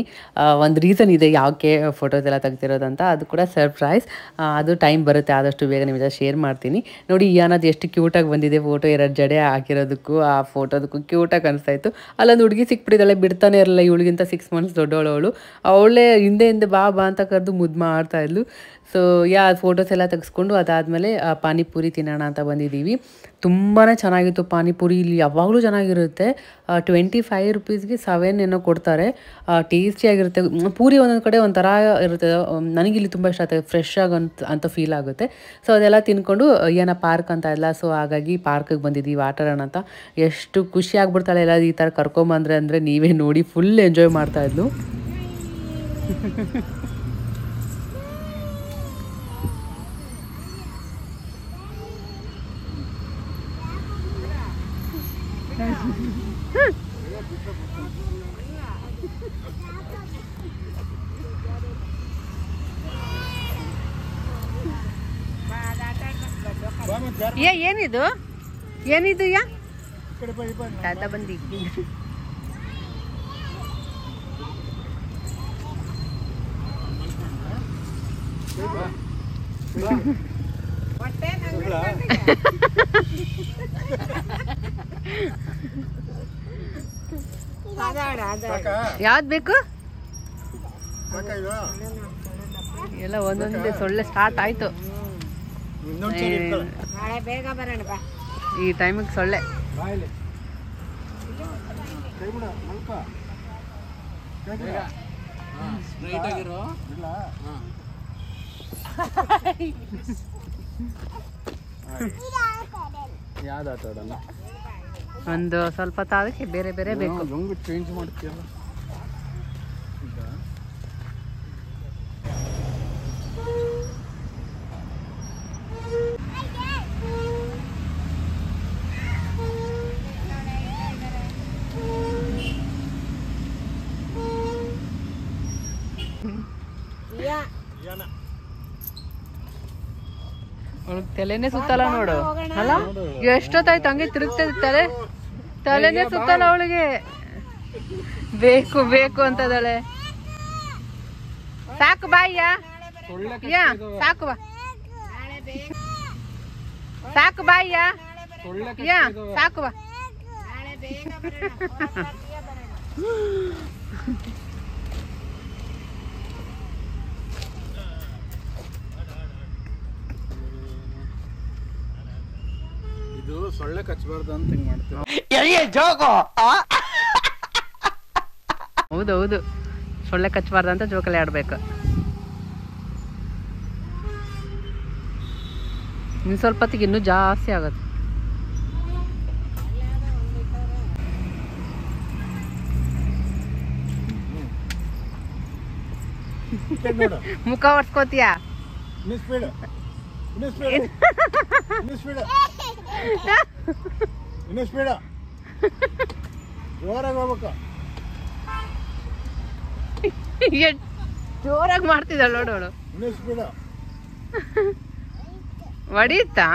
ಒಂದು ರೀಸನ್ ಇದೆ ಯಾಕೆ ಫೋಟೋಸ್ ಎಲ್ಲ ತೆಗ್ದಿರೋದಂತ ಅದು ಕೂಡ ಸರ್ಪ್ರೈಸ್ ಅದು ಟೈಮ್ ಬರುತ್ತೆ, ಆದಷ್ಟು ಬೇಗ ನಿಮ್ಮ ಶೇರ್ ಮಾಡ್ತೀನಿ. ನೋಡಿ ಇಯಾನದು ಎಷ್ಟು ಕ್ಯೂಟಾಗಿ ಬಂದಿದೆ ಫೋಟೋ ಎರಡು ಜಡೆ ಹಾಕಿರೋದಕ್ಕೂ, ಆ ಫೋಟೋದಕ್ಕೂ ಕ್ಯೂಟಾಗಿ ಅನಿಸ್ತಾ ಇತ್ತು. ಅಲ್ಲೊಂದು ಹುಡುಗಿ ಸಿಕ್ಬಿಟ್ಟಿದ್ದಾಳೆ, ಬಿಡ್ತಾನೆ ಇರಲ್ಲ ಇವಳಿಗಿಂತ ಸಿಕ್ಸ್ ಮಂತ್ಸ್ ದೊಡ್ಡವಳವಳು ಅವಳೇ. ಹಿಂದೆ ಹಿಂದೆ ಬಾ ಬಾ ಅಂತ ಕರೆದು ಮುದ್ದು ಮಾಡ್ತಾ ಇದ್ಲು. ಸೊ ಯಾ ಅದು ಫೋಟೋಸ್ ಎಲ್ಲ ತೆಗೆಸ್ಕೊಂಡು ಅದಾದಮೇಲೆ ಪಾನಿಪುರಿ ತಿನ್ನೋಣ ಅಂತ ಬಂದಿದ್ದೀವಿ. ತುಂಬಾ ಚೆನ್ನಾಗಿತ್ತು ಪಾನಿಪುರಿ. ಇಲ್ಲಿ ಯಾವಾಗಲೂ ಚೆನ್ನಾಗಿರುತ್ತೆ. ಟ್ವೆಂಟಿ ಫೈವ್ ರುಪೀಸ್ಗೆ ಸೆವೆನ್ ಏನೋ ಕೊಡ್ತಾರೆ. ಟೇಸ್ಟಿಯಾಗಿರುತ್ತೆ ಪೂರಿ ಒಂದೊಂದು ಕಡೆ ಒಂಥರ ಇರುತ್ತೆ. ನನಗಿಲ್ಲಿ ತುಂಬ ಇಷ್ಟ ಆಗುತ್ತೆ. ಫ್ರೆಶ್ ಆಗಂತ ಅಂತ ಫೀಲ್ ಆಗುತ್ತೆ. ಸೊ ಅದೆಲ್ಲ ತಿನ್ಕೊಂಡು, ಏನೋ ಪಾರ್ಕ್ ಅಂತ ಇಲ್ಲ ಸೊ ಹಾಗಾಗಿ ಪಾರ್ಕಿಗೆ ಬಂದಿದ್ದೀವಿ. ಆಟ ಅಂತ. ಎಷ್ಟು ಖುಷಿ ಆಗ್ಬಿಡ್ತಾಳೆ ಎಲ್ಲ ಈ ಥರ ಕರ್ಕೊಂಬಂದ್ರೆ ಅಂದರೆ ನೀವೇ ನೋಡಿ ಫುಲ್ ಎಂಜಾಯ್ ಮಾಡ್ತಾ ಏ ಏನಿದು? ಏನಿದು ಯಾ? ತಾತ ಬಂದಿ. ಯಾವ್ದು ಬೇಕು? ಎಲ್ಲ ಒಂದೊಂದೇ ಸೊಳ್ಳೆ ಸ್ಟಾರ್ಟ್ ಆಯ್ತು. ಈ ಟೈಮಿಗೆ ಸೊಳ್ಳೆ. ಒಂದು ಸ್ವಲ್ಪ ತಾದಕ್ಕೆ ಬೇರೆ ಬೇರೆ ಬೇಕು. ಚೇಂಜ್ ಮಾಡ್ತೀಯಲ್ಲ ಯಾ ಅವ್ಳಿಗ್ ತಲೆನೇ ಸುತ್ತಲ್ಲ ನೋಡು. ಅಲ್ಲ? ಎಷ್ಟೊತ್ತಾಯ್ತು ಹಂಗೆ ತಿರುಗ್ತದೆ ತಲೆ? ತಲೆನೇ ಸುತ್ತಲ್ಲ ಅವಳಿಗೆ. ಬೇಕು ಬೇಕು ಅಂತದಳೆ. ಸಾಕು ಬಾಯ್ಯ ಯಾ. ಸಾಕು ಬಾ. ಸಾಕು ಬಾಯ್ಯ ಯಾ. ಸಾಕು ಬಾ ನಾಳೆ ಬೇಗ ಬರೋಣ ರಾತ್ರಿಯೇ ಬರೋಣ ಇದು ಸೊಳ್ಳೆ ಕಚ್ಚಬಾರ್ದು ಅಂತ ಹಿಂಗ್ ಮಾಡ್ತೀವಿ ಹೌದು ಹೌದು. ಸೊಳ್ಳೆ ಕಚ್ಚಬಾರ್ದು ಅಂತ ಜೋಕಲ್ಲಿ ಆಡ್ಬೇಕು. ಇನ್ನು ಸ್ವಲ್ಪ ಹೊತ್ತಿಗೆ ಇನ್ನೂ ಜಾಸ್ತಿ ಆಗುತ್ತೆ. ನೋಡು. ಮುಖ ಒರ್ಸ್ಕೋತೀಯ ಇನ್ನು ಸ್ಪೀಡ ಜೋರಾಗಿ ಹೋಗ್ಬೇಕು. ಜೋರಾಗಿ ಮಾಡ್ತಿದ್ದಾಳೆ ನೋಡು ಅವಳು. ಇನ್ನು ಸ್ಪೀಡ್ ಹೊಡೀತಾ?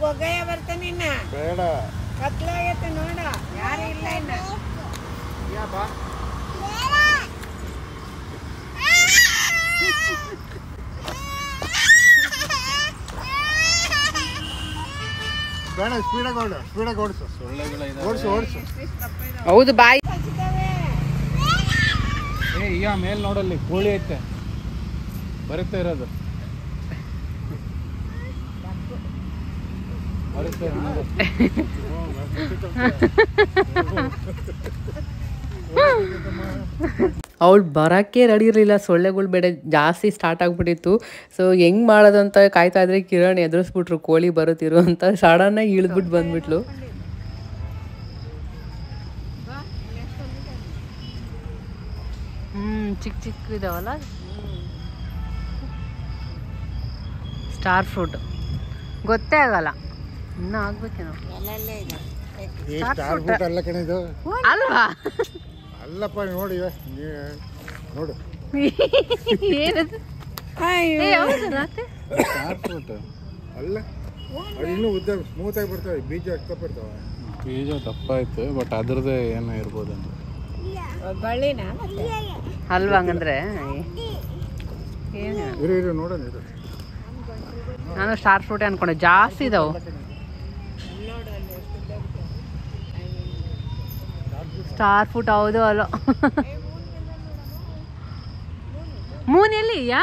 ಗೊಗ್ಗಯ್ಯ ಬರ್ತಾನೆ ಇನ್ನ. ಬೇಡ. ಕತ್ಲಾಗೈತೆ ನೋಡ ಯಾರು ಇಲ್ಲ ಇನ್ನ. ಬೇಡ ಸ್ಪೀಡಾಗಿ ಓಡು ಸ್ಪೀಡಾಗಿ ಓಡಿಸು. ಸೊಳ್ಳೆಗಳ ಓಡಿಸು ಓಡಿಸು. ಹೌದು ಬಾಯಿ. ಏ ಈಗ ಮೇಲ್ ನೋಡಲ್ಲಿ ಕೋಳಿ ಐತೆ. ಬರುತ್ತೆ ಇರೋದು ಬರುತ್ತೆ ಇರೋದು. ಅವಳು ಬರೋಕ್ಕೆ ರೆಡಿ ಇರಲಿಲ್ಲ. ಸೊಳ್ಳೆಗಳು ಬೇಡ ಜಾಸ್ತಿ ಸ್ಟಾರ್ಟ್ ಆಗಿಬಿಟ್ಟಿತ್ತು. ಸೊ ಹೆಂಗೆ ಮಾಡೋದಂತ ಕಾಯ್ತಾ ಇದ್ರೆ ಕಿರಣ್ ಎದುರಿಸ್ಬಿಟ್ರು. ಕೋಳಿ ಬರುತ್ತಿರು ಅಂತ ಸಡನ್ನಾಗಿ ಇಳಿದ್ಬಿಟ್ಟು ಬಂದ್ಬಿಟ್ಲು. ಹ್ಞೂ ಚಿಕ್ಕ ಚಿಕ್ಕ ಇದಾವಲ್ಲ? ಸ್ಟಾರ್ ಫ್ರೂಟ್ ಗೊತ್ತೇ ಆಗಲ್ಲ. ಇನ್ನೂ ಆಗ್ಬೇಕೇನೋ. ಅಲ್ಲ ಕಣ ಇದು. ಅಲ್ವಾ? ಅಲ್ಲಪ್ಪ ನೋಡಿ ನೋಡು. ಏನದು? ಅಲ್ಲ ಇನ್ನೂ ಉದ್ದ ಸ್ಮೂತ್ ಆಗಿ ಬರ್ತವೆ ಬೀಜ ಅಕ್ಕ ಬರ್ತಾವ ಬೀಜ ದಪ್ಪ ಆಯ್ತು ಬಟ್ ಅದ್ರದೇ ಏನೋ ಇರ್ಬೋದು ಅಂತ ಮತ್ತೆ? ಅಲ್ವಾ ಹಂಗಂದ್ರೆ? ಏನು ನೋಡೋಣ ನಾನು ಸ್ಟಾರ್ ಫ್ರೂಟ್ ಅನ್ಕೊಂಡೆ. ಜಾಸ್ತಿ ಇದಾವು. ಸ್ಟಾರ್ ಫುಟ್ ಹೌದು ಅಲ್ಲ. ಮೂನ್ ಎಲ್ಲಿ ಯಾ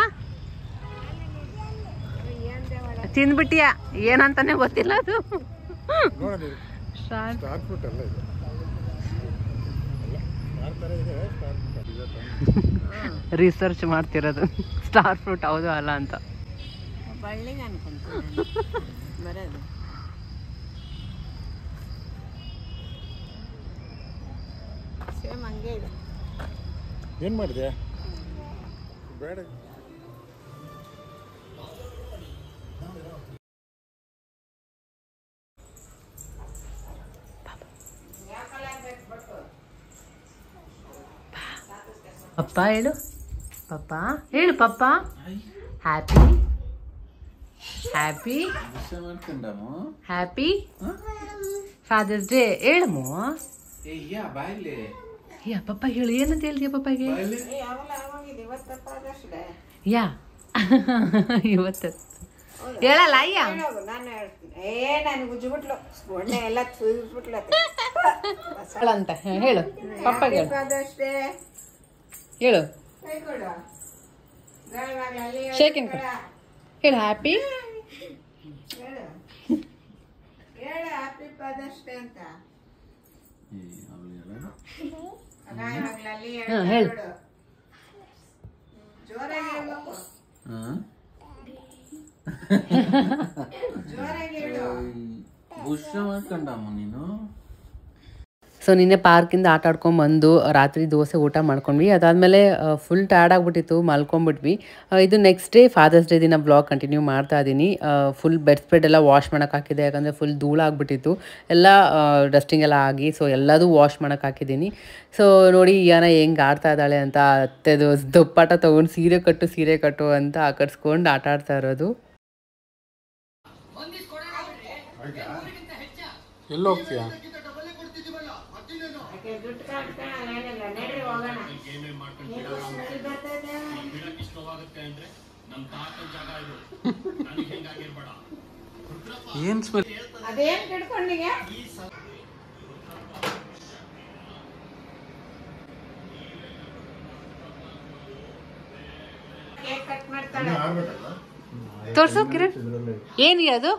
ತಿಂದ್ಬಿಟ್ಟಿಯಾ? ಏನಂತಾನೆ ಗೊತ್ತಿಲ್ಲ ಅದು. ಸ್ಟಾರ್ ಸ್ಟಾರ್ ಫ್ರೂಟ್ ಅಲ್ಲ ಇದು. ಅಲ್ಲ ಸ್ಟಾರ್ ಥರ ಇದೆ ಸ್ಟಾರ್ ಫ್ರೂಟ್ ಇದೆ ತಾನೇ. ರಿಸರ್ಚ್ ಮಾಡ್ತಿರೋದು ಸ್ಟಾರ್ ಫ್ರೂಟ್ ಹೌದು ಅಲ್ಲ ಅಂತ ಸೇಮ್ ಹಂಗೆ ಇದೆ. ಏನು ಮಾಡಿದೆ? ಬೇಡ. ಪಪ್ಪ ಹೇಳು. ಪಪ್ಪ? ಹೇಳು ಪಪ್ಪ. Happy happy happy father's day ಹೇಳಮ್ಮ ಯಾ ಪಪ್ಪ ಹೇಳು ಏನಂತ ಹೇಳ್ತೀಯ ಪಪ್ಪಾಗೆ? ಯಾ. ಇವತ್ತು ಹೇಳಲ್ಲ ಅಯ್ಯ. ಅಂತ ಹೇಳು. ಪಪ್ಪಗೆ ಹೇಳು. ಅದಷ್ಟೇ ಹೇಳು. ಹ್ಯಾಪಿ ಹೇಳು. ಹೇಳು ಹ್ಯಾಪಿ ಅಂತ. ಹ್ಮ್, ಹೇಳು. ಬುಷ ಮಾಡ್ಕೊಂಡಮ್ಮ ನೀನು? ಸೊ ನಿನ್ನೆ ಪಾರ್ಕಿಂದ ಆಟ ಆಡ್ಕೊಂಬಂದು ರಾತ್ರಿ ದೋಸೆ ಊಟ ಮಾಡ್ಕೊಂಡ್ವಿ. ಅದಾದಮೇಲೆ ಫುಲ್ ಟ್ಯಾಡ್ ಆಗಿಬಿಟ್ಟಿತ್ತು ಮಲ್ಕೊಂಡ್ಬಿಟ್ವಿ ಇದು ನೆಕ್ಸ್ಟ್ ಡೇ ಫಾದರ್ಸ್ ಡೇ ದಿನ ಬ್ಲಾಗ್ ಕಂಟಿನ್ಯೂ ಮಾಡ್ತಾ ಇದ್ದೀನಿ ಫುಲ್ ಬೆಡ್ ಸ್ಪ್ರೆಡ್ ಎಲ್ಲ ವಾಶ್ ಮಾಡೋಕೆ ಹಾಕಿದೆ, ಯಾಕಂದರೆ ಫುಲ್ ಧೂಳಾಗ್ಬಿಟ್ಟಿತ್ತು ಎಲ್ಲ ಡಸ್ಟಿಂಗ್ ಎಲ್ಲ ಆಗಿ ಸೊ ಎಲ್ಲದೂ ವಾಶ್ ಮಾಡೋಕೆ ಹಾಕಿದ್ದೀನಿ ಸೊ ನೋಡಿ ಯಾನ ಹೆಂಗೆ ಆಡ್ತಾ ಇದ್ದಾಳೆ ಅಂತ, ಅತ್ತೆದು ದೊಪ್ಪಾಟ ತೊಗೊಂಡು ಸೀರೆ ಕಟ್ಟು ಸೀರೆ ಕಟ್ಟು ಅಂತ ಆಕರ್ಸ್ಕೊಂಡು ಆಟ ಆಡ್ತಾ ಇರೋದು. ಎಲ್ಲಿ ದುಡ್ಡು ಕಾಡ್ತಾನಲ್ಲ ಏನಿಲ್ಲ ನಡ್ರಿ ಹೋಗೋಣ ಏನ್ ಸ್ಮೆಲ್ ಅದೇನ್ ಕಿಡ್ಕೊಂಡೀಗ ಕೇಕ್ ಕಟ್ ಮಾಡ್ತಾಳೆ. ತೋರ್ಸು ಕಿರಣ್. ಏನು ಅದು?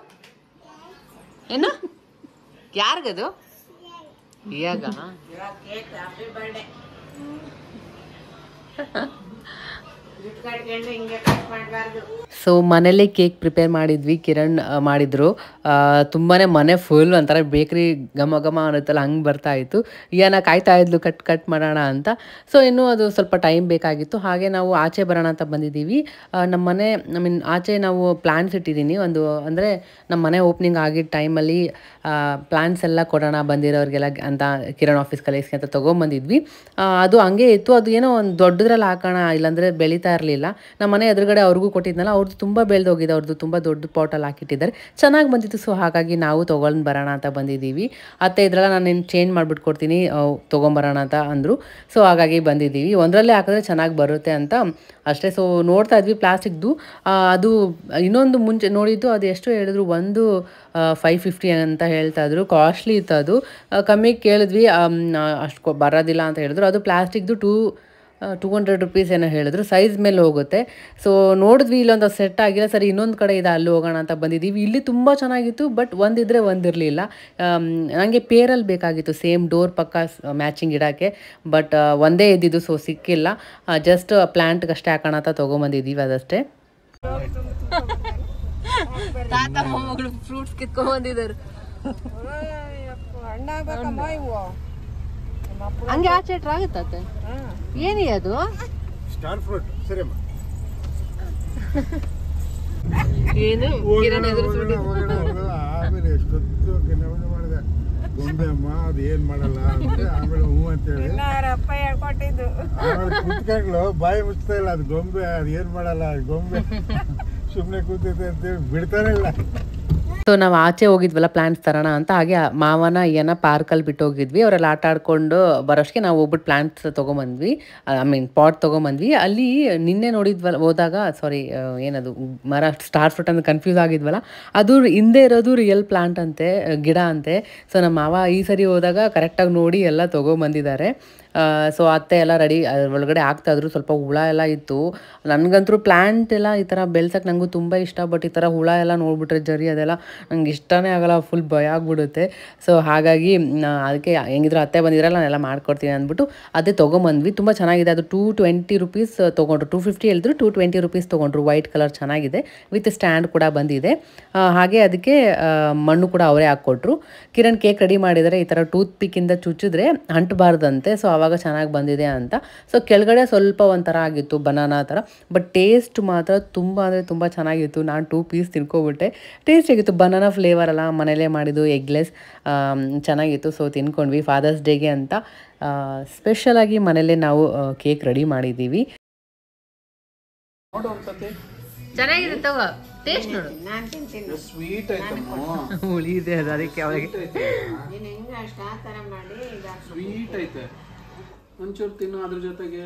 ಏನು? ಯಾರಿಗದು? ಇಯಾಗ? ಹಿಂಗೆ ಕಟ್ ಮಾಡಬಾರ್ದು. ಸೊ ಮನೇಲಿ ಕೇಕ್ ಪ್ರಿಪೇರ್ ಮಾಡಿದ್ವಿ, ಕಿರಣ್ ಮಾಡಿದರು. ತುಂಬಾ ಮನೆ ಫುಲ್ ಒಂಥರ ಬೇಕ್ರಿ ಘಮ ಘಮ ಅನ್ನುತ್ತಲ್ಲ, ಹಂಗೆ ಬರ್ತಾ ಇತ್ತು. ಏನ ಕಾಯ್ತಾ ಇದ್ಲು, ಕಟ್ ಕಟ್ ಮಾಡೋಣ ಅಂತ. ಸೊ ಇನ್ನೂ ಅದು ಸ್ವಲ್ಪ ಟೈಮ್ ಬೇಕಾಗಿತ್ತು. ಹಾಗೆ ನಾವು ಆಚೆ ಬರೋಣ ಅಂತ ಬಂದಿದ್ದೀವಿ. ನಮ್ಮ ಮನೆ ಐ ಮೀನ್ ಆಚೆ ನಾವು ಪ್ಲ್ಯಾನ್ಸ್ ಇಟ್ಟಿದ್ದೀನಿ. ಒಂದು, ಅಂದರೆ ನಮ್ಮ ಮನೆ ಓಪನಿಂಗ್ ಆಗಿದ್ದ ಟೈಮಲ್ಲಿ ಪ್ಲ್ಯಾನ್ಸ್ ಎಲ್ಲ ಕೊಡೋಣ ಬಂದಿರೋರಿಗೆಲ್ಲ ಅಂತ ಕಿರಣ್ ಆಫೀಸ್ ಕಲೇಸ್ಗೆ ಅಂತ ತೊಗೊಂಬಂದಿದ್ವಿ. ಅದು ಹಂಗೆ ಇತ್ತು. ಅದು ಏನೋ ಒಂದು ದೊಡ್ಡದ್ರಲ್ಲಿ ಹಾಕೋಣ, ಇಲ್ಲಾಂದರೆ ಬೆಳೀತಾ ಇರಲಿಲ್ಲ. ನಮ್ಮ ಮನೆ ಎದುರುಗಡೆ ಅವ್ರಿಗೂ ಕೊಟ್ಟಿದ್ನಲ್ಲ ಅವ್ರದ್ದು ತುಂಬ ಬೆಳೆದೋಗಿದೆ ಅವ್ರದ್ದು ತುಂಬ ದೊಡ್ಡ ಪಾಟಲ್ಲಿ ಹಾಕಿಟ್ಟಿದ್ದಾರೆ. ಚೆನ್ನಾಗಿ ಬಂದಿತ್ತು ಸೊ ಹಾಗಾಗಿ ನಾವು ತೊಗೊಂಡು ಬರೋಣ ಅಂತ ಬಂದಿದ್ದೀವಿ. ಅತ್ತೆ ಇದ್ರಲ್ಲ, ನಾನು ಇನ್ನು ಚೇಂಜ್ ಮಾಡಿಬಿಟ್ಟು ಕೊಡ್ತೀನಿ ತೊಗೊಂಬರೋಣ ಅಂತ ಅಂದರು. ಸೊ ಹಾಗಾಗಿ ಬಂದಿದ್ದೀವಿ. ಒಂದರಲ್ಲೇ ಹಾಕಿದ್ರೆ ಚೆನ್ನಾಗಿ ಬರುತ್ತೆ ಅಂತ ಅಷ್ಟೇ. ಸೊ ನೋಡ್ತಾ ಇದ್ವಿ ಪ್ಲಾಸ್ಟಿಕ್ದು. ಅದು ಇನ್ನೊಂದು ಮುಂಚೆ ನೋಡಿದ್ದು, ಅದು ಎಷ್ಟು ಹೇಳಿದ್ರು, ಒಂದು ಫೈವ್ ಫಿಫ್ಟಿ ಅಂತ ಹೇಳ್ತಾ ಇದ್ರು. ಕಾಸ್ಟ್ಲಿ ಇತ್ತು ಅದು. ಕಮ್ಮಿ ಕಮ್ಮಿಗೆ ಕೇಳಿದ್ವಿ ಅಷ್ಟು ಬರೋದಿಲ್ಲ ಅಂತ ಹೇಳಿದ್ರು. ಅದು ಪ್ಲಾಸ್ಟಿಕ್ದು ಟೂ ಟೂ ಹಂಡ್ರೆಡ್ ರುಪೀಸ್ ಏನೋ ಹೇಳಿದ್ರು ಸೈಜ್ ಮೇಲೆ ಹೋಗುತ್ತೆ. ಸೊ ನೋಡಿದ್ವಿ ಇಲ್ಲೊಂದು ಸೆಟ್ ಆಗಿಲ್ಲ ಸರಿ ಇನ್ನೊಂದು ಕಡೆ ಇದೆ ಅಲ್ಲಿ ಹೋಗೋಣ ಅಂತ ಬಂದಿದ್ದೀವಿ. ಇಲ್ಲಿ ತುಂಬ ಚೆನ್ನಾಗಿತ್ತು ಬಟ್ ಒಂದಿದ್ರೆ ಒಂದಿರಲಿಲ್ಲ. ನನಗೆ ಪೇರಲ್ಲಿ ಬೇಕಾಗಿತ್ತು ಸೇಮ್ ಡೋರ್ ಪಕ್ಕ ಮ್ಯಾಚಿಂಗ್ ಇಡೋಕ್ಕೆ ಬಟ್ ಒಂದೇ ಇದ್ದಿದ್ದು ಸೊ ಸಿಕ್ಕಿಲ್ಲ. ಜಸ್ಟ್ ಪ್ಲ್ಯಾಂಟ್ಗೆ ಅಷ್ಟೇ ಹಾಕೋಣ ಅಂತ ತೊಗೊಂಬಂದಿದ್ದೀವಿ ಅದಷ್ಟೇ. ತಾತ ಮೊಮ್ಮಗಳು ಫ್ರೂಟ್ಸ್ ಕಿತ್ಕೊಂಡ್ಬಂದಿದ್ದಾರೆ ಹಣ್ಣಾಗ್ಬೇಕಮ್ಮ ಇವು? ಹಂಗೆ ಆಚೆ ಇಟ್ರೆ ಆಗುತ್ತತ್ತೆ ಏನಿ ಅದು? ಸ್ಟಾರ್ ಫ್ರೂಟ್ ಸರಿ ಅಮ್ಮ. ಏನು? ಕಿರಣ್ ಹೊರಗಡೆ ಆಮೇಲೆ ಎಷ್ಟೊತ್ತು ಕಿನ್ನವನ್ನ ಮಾಡಿದೆ. ಗೊಂಬೆ ಅಮ್ಮ ಅದು ಏನ್ ಮಾಡಲ್ಲ ಅಂತ. ಆಮೇಲೆ ಹ್ಞೂ ಅಂತೇಳಿ. ಆಮೇಲೆ ಬಾಯಿ ಮುಚ್ತಾ ಇಲ್ಲ. ಅದು ಗೊಂಬೆ ಅದು ಏನ್ ಮಾಡಲ್ಲ ಗೊಂಬೆ. ಸುಮ್ಮನೆ ಕೂತೈತೆ ಅಂತೇಳಿ ಬಿಡ್ತಾನೆ ಇಲ್ಲ. ಸೊ ನಾವು ಆಚೆ ಹೋಗಿದ್ವಲ್ಲ ಪ್ಲಾನ್ಸ್ ತರೋಣ ಅಂತ, ಹಾಗೆ ಮಾವನ, ಅಯ್ಯನ ಪಾರ್ಕಲ್ಲಿ ಬಿಟ್ಟು ಹೋಗಿದ್ವಿ ಅವರೆಲ್ಲ ಆಟ ಆಡ್ಕೊಂಡು ಬರೋಷ್ಟಕ್ಕೆ ನಾವು ಹೋಗ್ಬಿಟ್ಟು ಪ್ಲಾಂಟ್ಸ್ ತೊಗೊಂಬಂದ್ವಿ. ಐ ಮೀನ್ ಪಾಟ್ ತೊಗೊಂಬಂದ್ವಿ. ಅಲ್ಲಿ ನಿನ್ನೆ ನೋಡಿದ್ವಲ್ಲ, ಹೋದಾಗ ಸಾರಿ ಏನದು, ಮರ ಸ್ಟಾರ್ ಫ್ರೂಟ್ ಅಂತ ಕನ್ಫ್ಯೂಸ್ ಆಗಿದ್ವಲ್ಲ, ಅದು ಹಿಂದೆ ಇರೋದು ರಿಯಲ್ ಪ್ಲಾಂಟ್ ಅಂತೆ, ಗಿಡ ಅಂತೆ. ಸೊ ನಮ್ಮ ಮಾವ ಈ ಸರಿ ಹೋದಾಗ ಕರೆಕ್ಟಾಗಿ ನೋಡಿ ಎಲ್ಲ ತೊಗೊಂಬಂದಿದ್ದಾರೆ. ಸೊ ಅತ್ತೆ ಎಲ್ಲ ರೆಡಿ ಒಳಗಡೆ ಆಗ್ತಾಯಿದ್ರು ಸ್ವಲ್ಪ ಹುಳ ಎಲ್ಲ ಇತ್ತು. ನನಗಂತೂ ಪ್ಲ್ಯಾಂಟ್ ಎಲ್ಲ ಈ ಥರ ಬೆಳ್ಸಕ್ಕೆ ನನಗೂ ತುಂಬ ಇಷ್ಟ ಬಟ್ ಈ ಥರ ಹುಳ ಎಲ್ಲ ನೋಡಿಬಿಟ್ರೆ ಜರಿ ಅದೆಲ್ಲ ನಂಗೆ ಇಷ್ಟನೇ ಆಗಲ್ಲ ಫುಲ್ ಭಯ ಆಗ್ಬಿಡುತ್ತೆ. ಸೊ ಹಾಗಾಗಿ ಅದಕ್ಕೆ ಹೆಂಗಿದ್ರು ಅತ್ತೆ ಬಂದಿರಲ್ಲ ನಾನೆಲ್ಲ ಮಾಡ್ಕೊಡ್ತೀನಿ ಅಂದ್ಬಿಟ್ಟು ಅದೇ ತೊಗೊಂಬಂದ್ವಿ. ತುಂಬ ಚೆನ್ನಾಗಿದೆ. ಅದು ಟೂ ಟ್ವೆಂಟಿ ರುಪೀಸ್ ತೊಗೊಂಡ್ರು. ಟೂ ಫಿಫ್ಟಿ ಹೇಳಿದ್ರು ಟೂ ಟ್ವೆಂಟಿ ರುಪೀಸ್ ತೊಗೊಂಡ್ರು. ವೈಟ್ ಕಲರ್ ಚೆನ್ನಾಗಿದೆ. ವಿತ್ ಸ್ಟ್ಯಾಂಡ್ ಕೂಡ ಬಂದಿದೆ. ಹಾಗೆ ಅದಕ್ಕೆ ಮಣ್ಣು ಕೂಡ ಅವರೇ ಹಾಕ್ಕೊಟ್ರು. ಕಿರಣ್ ಕೇಕ್ ರೆಡಿ ಮಾಡಿದರೆ. ಈ ಥರ ಟೂತ್ ಪಿಕ್ಕಿಂದ ಚುಚ್ಚಿದ್ರೆ ಅಂಟಬಾರ್ದಂತೆ. ಸೊ ಆವಾಗ ಚೆನ್ನಾಗಿ ಬಂದಿದೆ ಅಂತ. ಸೊ ಕೆಳಗಡೆ ಸ್ವಲ್ಪ ಒಂಥರ ಆಗಿತ್ತು ಬನಾನಾ ಥರ. ಬಟ್ ಟೇಸ್ಟ್ ಮಾತ್ರ ತುಂಬ ಅಂದರೆ ತುಂಬ ಚೆನ್ನಾಗಿತ್ತು. ನಾನು ಟೂ ಪೀಸ್ ತಿನ್ಕೊಬಿಟ್ಟೆ. ಟೇಸ್ಟ್ ಆಗಿತ್ತು ಬನಾನಾ ಫ್ಲೇವರ್ ಅಲ್ಲ ಮನೇಲೇ ಮಾಡಿದ್ದು ಎಗ್ಲೆಸ್ ಚೆನ್ನಾಗಿತ್ತು. ಸೊ ತಿನ್ಕೊಂಡ್ವಿ. ಫಾದರ್ಸ್ ಡೇಗೆ ಅಂತ ಸ್ಪೆಷಲಾಗಿ ಮನೇಲೇ ನಾವು ಕೇಕ್ ರೆಡಿ ಮಾಡಿದ್ದೀವಿ. ಚೆನ್ನಾಗಿರುತ್ತೆ ಒಂದ್ಸತಿ ಚೆನ್ನಾಗಿದೆ ತಗೋ. ಟೇಸ್ಟ್ ನೋಡು. ನಾನು ತಿಂತೀನಿ. ಸ್ವೀಟ್ ಐತಮ್ಮ ಹುಳಿ ಇದೆ ಅದು ಅದಕ್ಕೆ ಅವಳಿಗೆ. ನೀನು ಹೆಂಗೆ ಅಷ್ಟು ಆ ಥರ ಮಾಡಿ ಇದಾಕ್ಬೇಕು ಸ್ವೀಟ್ ಐತೆ. ಒಂಚೂರು ತಿನ್ನು ಅದ್ರ ಜೊತೆಗೆ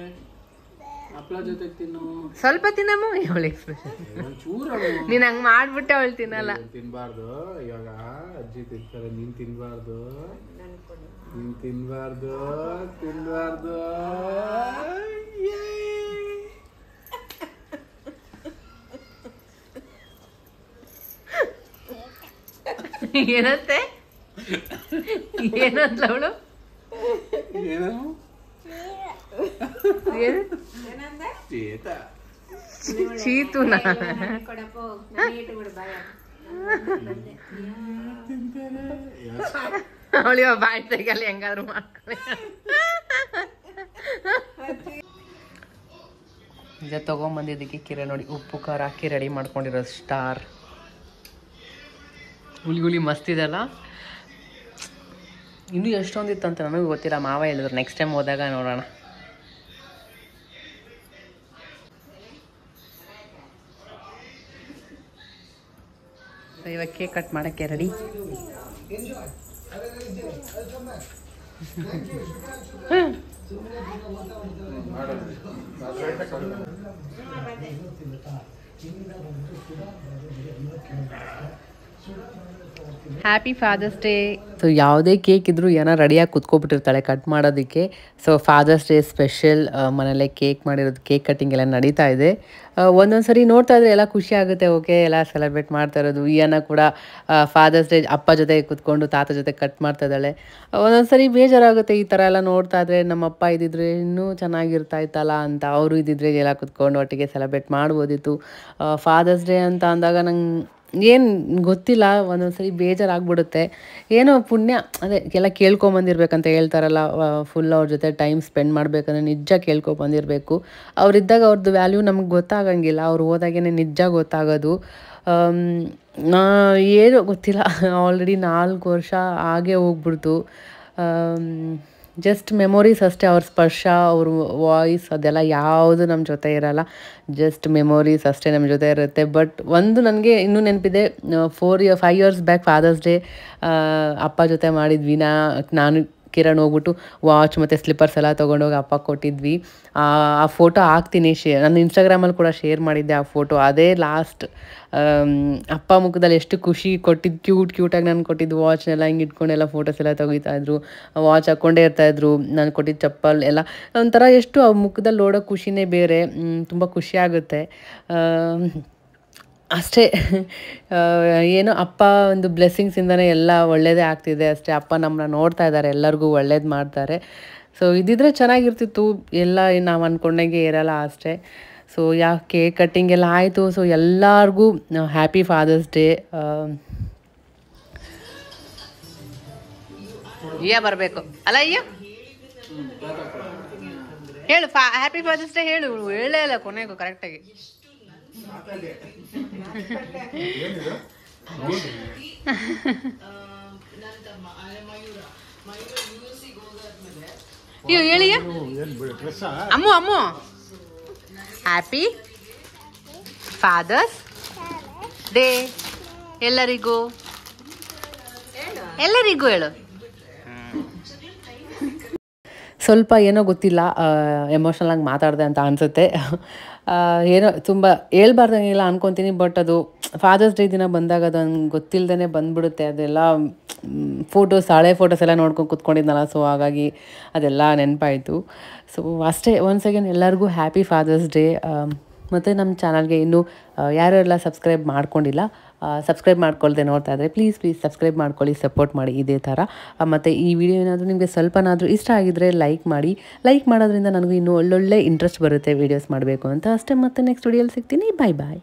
ಹಪ್ಪಳ ಜೊತೆಗೆ ತಿನ್ನು. ಸ್ವಲ್ಪ ತಿನ್ನಮ್ಮ ಅವಳು ಎಕ್ಸ್ಪ್ರೆಷನ್ ಒಂಚೂರು ನೀನು ಹಂಗೆ ಮಾಡ್ಬಿಟ್ಟೆ ಅವಳು ತಿನ್ನಲ್ಲ. ತಿನ್ಬಾರ್ದು ಇವಾಗ ಅಜ್ಜಿ ತಿಂತಾರೆ ನೀನ್ ತಿನ್ಬಾರ್ದು. ನೀನ್ ತಿನ್ಬಾರ್ದು ತಿನ್ಬಾರ್ದು. ಏನಂತೆ? ಏನಂತ ಅವಳು? ಏನು? ಚೇತ ಚೀತುನ? ಇಟ್ಬಿಡು ಬಾಯ ತೆಗಲ್ಲ ಹೆಂಗಾದ್ರು ಮಾಡ್ಕೊಳ್ಳಿ. ಈಗ ತಗೊಂಬಂದಿದ್ದಕ್ಕೆ ಕಿರೆ ನೋಡಿ, ಉಪ್ಪು, ಖಾರ ಹಾಕಿ ರೆಡಿ ಮಾಡ್ಕೊಂಡಿರೋ ಸ್ಟಾರ್ ಹುಲಿ ಹುಲಿ ಮಸ್ತ್ ಇದೆಲ್ಲ ಇನ್ನೂ ಎಷ್ಟೊಂದಿತ್ತು ಅಂತ ನನಗೂ ಗೊತ್ತಿಲ್ಲ. ಮಾವ ಹೇಳಿದ್ರು ನೆಕ್ಸ್ಟ್ ಟೈಮ್ ಹೋದಾಗ ನೋಡೋಣ. ಇವಾಗ ಕೇಕ್ ಕಟ್ ಮಾಡೋಕ್ಕೆ ready happy father's day so ಯಾವುದೇ ಕೇಕ್ ಇದ್ರೂ ಏನೋ ರೆಡಿಯಾಗಿ ಕುತ್ಕೊಬಿಟ್ಟಿರ್ತಾಳೆ ಕಟ್ ಮಾಡೋದಕ್ಕೆ. ಸೊ ಫಾದರ್ಸ್ ಡೇ ಸ್ಪೆಷಲ್ ಮನೇಲೆ ಕೇಕ್ ಮಾಡಿರೋದು ಕೇಕ್ ಕಟ್ಟಿಂಗ್ ಎಲ್ಲ ನಡೀತಾ ಇದೆ. ಒಂದೊಂದು ಸರಿ ನೋಡ್ತಾ ಇದ್ರೆ ಎಲ್ಲ ಖುಷಿ ಆಗುತ್ತೆ, ಓಕೆ, ಎಲ್ಲ ಸೆಲೆಬ್ರೇಟ್ ಮಾಡ್ತಾ ಇರೋದು. ಈಯನ ಕೂಡ ಫಾದರ್ಸ್ ಡೇ ಅಪ್ಪ ಜೊತೆ ಕುತ್ಕೊಂಡು ತಾತ ಜೊತೆ ಕಟ್ ಮಾಡ್ತಾ ಇದ್ದಾಳೆ. ಒಂದೊಂದು ಸರಿ ಬೇಜಾರಾಗುತ್ತೆ ಈ ಥರ ಎಲ್ಲ ನೋಡ್ತಾ ಇದ್ರೆ, ನಮ್ಮಪ್ಪ ಇದ್ದಿದ್ರೆ ಇನ್ನೂ ಚೆನ್ನಾಗಿರ್ತಾ ಇತ್ತಲ್ಲ ಅಂತ. ಅವರು ಇದ್ದಿದ್ರೆ ಎಲ್ಲ ಕುತ್ಕೊಂಡು ಒಟ್ಟಿಗೆ ಸೆಲೆಬ್ರೇಟ್ ಮಾಡ್ಬೋದಿತ್ತು. ಫಾದರ್ಸ್ ಡೇ ಅಂತ ಅಂದಾಗ ನಂಗೆ ಏನು ಗೊತ್ತಿಲ್ಲ, ಒಂದೊಂದ್ಸರಿ ಬೇಜಾರಾಗ್ಬಿಡುತ್ತೆ. ಏನೋ ಪುಣ್ಯ, ಅದೇ ಎಲ್ಲ ಕೇಳ್ಕೊಂಬಂದಿರ್ಬೇಕಂತ ಹೇಳ್ತಾರಲ್ಲ ಫುಲ್ ಅವ್ರ ಜೊತೆ ಟೈಮ್ ಸ್ಪೆಂಡ್ ಮಾಡಬೇಕಂದ್ರೆ ನಿಜ ಕೇಳ್ಕೊಬಂದಿರಬೇಕು. ಅವರಿದ್ದಾಗ ಅವ್ರದ್ದು ವ್ಯಾಲ್ಯೂ ನಮ್ಗೆ ಗೊತ್ತಾಗಂಗಿಲ್ಲ, ಅವ್ರು ಹೋದಾಗೇ ನಿಜ ಗೊತ್ತಾಗೋದು. ಏನೂ ಗೊತ್ತಿಲ್ಲ ಆಲ್ರೆಡಿ ನಾಲ್ಕು ವರ್ಷ ಆಗೇ ಹೋಗ್ಬಿಡ್ತು. ಜಸ್ಟ್ ಮೆಮೊರೀಸ್ ಅಷ್ಟೇ, ಅವ್ರ ಸ್ಪರ್ಶ, ಅವ್ರ ವಾಯ್ಸ್ ಅದೆಲ್ಲ ಯಾವುದು ನಮ್ಮ ಜೊತೆ ಇರಲ್ಲ. ಜಸ್ಟ್ ಮೆಮೊರೀಸ್ ಅಷ್ಟೇ ನಮ್ಮ ಜೊತೆ ಇರುತ್ತೆ. ಬಟ್ ಒಂದು ನನಗೆ ಇನ್ನೂ ನೆನಪಿದೆ four year five years back father's day ಅಪ್ಪ ಜೊತೆ ಮಾಡಿದ್ವಿ ನಾ, ನಾನು ಕಿರಣ್ ಹೋಗ್ಬಿಟ್ಟು ವಾಚ್ ಮತ್ತು ಸ್ಲಿಪ್ಪರ್ಸ್ ಎಲ್ಲ ತೊಗೊಂಡೋಗಿ ಅಪ್ಪ ಕೊಟ್ಟಿದ್ವಿ. ಆ ಫೋಟೋ ಹಾಕ್ತೀನಿ ಶೇ ನಾನು ಇನ್ಸ್ಟಾಗ್ರಾಮಲ್ಲಿ ಕೂಡ ಶೇರ್ ಮಾಡಿದ್ದೆ ಆ ಫೋಟೋ ಅದೇ ಲಾಸ್ಟ್ ಅಪ್ಪ ಮುಖದಲ್ಲಿ ಎಷ್ಟು ಖುಷಿ ಕೊಟ್ಟಿದ್ದು ಕ್ಯೂಟ್ ಕ್ಯೂಟಾಗಿ ನಾನು ಕೊಟ್ಟಿದ್ದು ವಾಚ್ನೆಲ್ಲ ಹಿಂಗೆ ಇಟ್ಕೊಂಡೆಲ್ಲ ಫೋಟೋಸ್ ಎಲ್ಲ ತೆಗಿತಾಯಿದ್ರು ವಾಚ್ ಹಾಕ್ಕೊಂಡೇ ಇರ್ತಾಯಿದ್ರು ನಾನು ಕೊಟ್ಟಿದ್ದ ಚಪ್ಪಲ್ ಎಲ್ಲ. ಒಂಥರ ಎಷ್ಟು ಆ ಮುಖದಲ್ಲಿ ನೋಡೋ ಖುಷಿನೇ ಬೇರೆ. ತುಂಬ ಖುಷಿ ಆಗುತ್ತೆ. ಆಮ್, ಅಷ್ಟೇ ಏನು ಅಪ್ಪ ಒಂದು ಬ್ಲೆಸ್ಸಿಂಗ್ಸಿಂದನೇ ಎಲ್ಲ ಒಳ್ಳೇದೇ ಆಗ್ತಿದೆ ಅಷ್ಟೇ. ಅಪ್ಪ ನಮ್ಮನ್ನ ನೋಡ್ತಾ ಇದ್ದಾರೆ, ಎಲ್ಲರಿಗೂ ಒಳ್ಳೇದು ಮಾಡ್ತಾರೆ. ಸೊ ಇದಿದ್ರೆ ಚೆನ್ನಾಗಿರ್ತಿತ್ತು. ಎಲ್ಲ ನಾವು ಅಂದ್ಕೊಂಡಂಗೆ ಇರಲ್ಲ ಅಷ್ಟೇ. ಸೊ ಯಾ ಕೇಕ್ ಕಟ್ಟಿಂಗ್ ಎಲ್ಲ ಆಯಿತು. ಸೊ ಎಲ್ಲರಿಗೂ ಹ್ಯಾಪಿ ಫಾದರ್ಸ್ ಡೇ ಬರಬೇಕು. ಅಲ್ಲ, ಅಯ್ಯ. ಹೇಳು ಫಾ ಹ್ಯಾಪಿ ಫಾದರ್ಸ್ ಡೇ ಹೇಳು. ಹೇಳೇ ಇಲ್ಲ ಕೊನೆಗೂ ಕರೆಕ್ಟಾಗಿ ಇವ್ ಹೇಳಿ. ಅಮ್ಮು ಅಮ್ಮು. ಹ್ಯಾಪಿ ಫಾದರ್ಸ್ ಡೇ ಎಲ್ಲರಿಗೂ. ಎಲ್ಲರಿಗೂ ಹೇಳು. ಸ್ವಲ್ಪ ಏನೋ ಗೊತ್ತಿಲ್ಲ ಎಮೋಷನಲ್ ಆಗಿ ಮಾತಾಡಿದೆ ಅಂತ ಅನಿಸುತ್ತೆ. ಏನೋ ತುಂಬ ಹೇಳ್ಬಾರ್ದಂಗಿಲ್ಲ ಅನ್ಕೊತೀನಿ ಬಟ್ ಅದು ಫಾದರ್ಸ್ ಡೇ ದಿನ ಬಂದಾಗ ಅದು ನಂಗೆ ಗೊತ್ತಿಲ್ಲದೇ ಬಂದ್ಬಿಡುತ್ತೆ. ಅದೆಲ್ಲ ಫೋಟೋಸ್ ಹಳೆ ಫೋಟೋಸ್ ಎಲ್ಲ ನೋಡ್ಕೊಂಡು ಕೂತ್ಕೊಂಡಿದ್ನಲ್ಲ ಸೊ ಹಾಗಾಗಿ ಅದೆಲ್ಲ ನೆನಪಾಯಿತು. ಸೊ ಅಷ್ಟೇ ಒನ್ಸ್ ಅಗೇನ್ ಎಲ್ಲರಿಗೂ ಹ್ಯಾಪಿ ಫಾದರ್ಸ್ ಡೇ ಮತ್ತು ನಮ್ಮ ಚಾನಲ್ಗೆ ಇನ್ನೂ ಯಾರೆಲ್ಲ ಸಬ್ಸ್ಕ್ರೈಬ್ ಮಾಡ್ಕೊಂಡಿಲ್ಲ ಸಬ್ಸ್ಕ್ರೈಬ್ ಮಾಡ್ಕೊಳ್ಳದೆ ನೋಡ್ತಾ ಇದ್ದರೆ ಪ್ಲೀಸ್ ಪ್ಲೀಸ್ ಸಬ್ಸ್ಕ್ರೈಬ್ ಮಾಡ್ಕೊಳ್ಳಿ ಸಪೋರ್ಟ್ ಮಾಡಿ, ಇದೇ ಥರ. ಮತ್ತು ಈ ವಿಡಿಯೋ ಏನಾದರೂ ನಿಮಗೆ ಸ್ವಲ್ಪನಾದರೂ ಇಷ್ಟ ಆಗಿದ್ದರೆ ಲೈಕ್ ಮಾಡಿ. ಲೈಕ್ ಮಾಡೋದ್ರಿಂದ ನನಗೂ ಇನ್ನೂ ಒಳ್ಳೊಳ್ಳೆ ಇಂಟ್ರೆಸ್ಟ್ ಬರುತ್ತೆ ವೀಡಿಯೋಸ್ ಮಾಡಬೇಕು ಅಂತ. ಅಷ್ಟೇ ಮತ್ತೆ ನೆಕ್ಸ್ಟ್ ವಿಡಿಯೋಲಿ ಸಿಗ್ತೀನಿ. ಬಾಯ್ ಬಾಯ್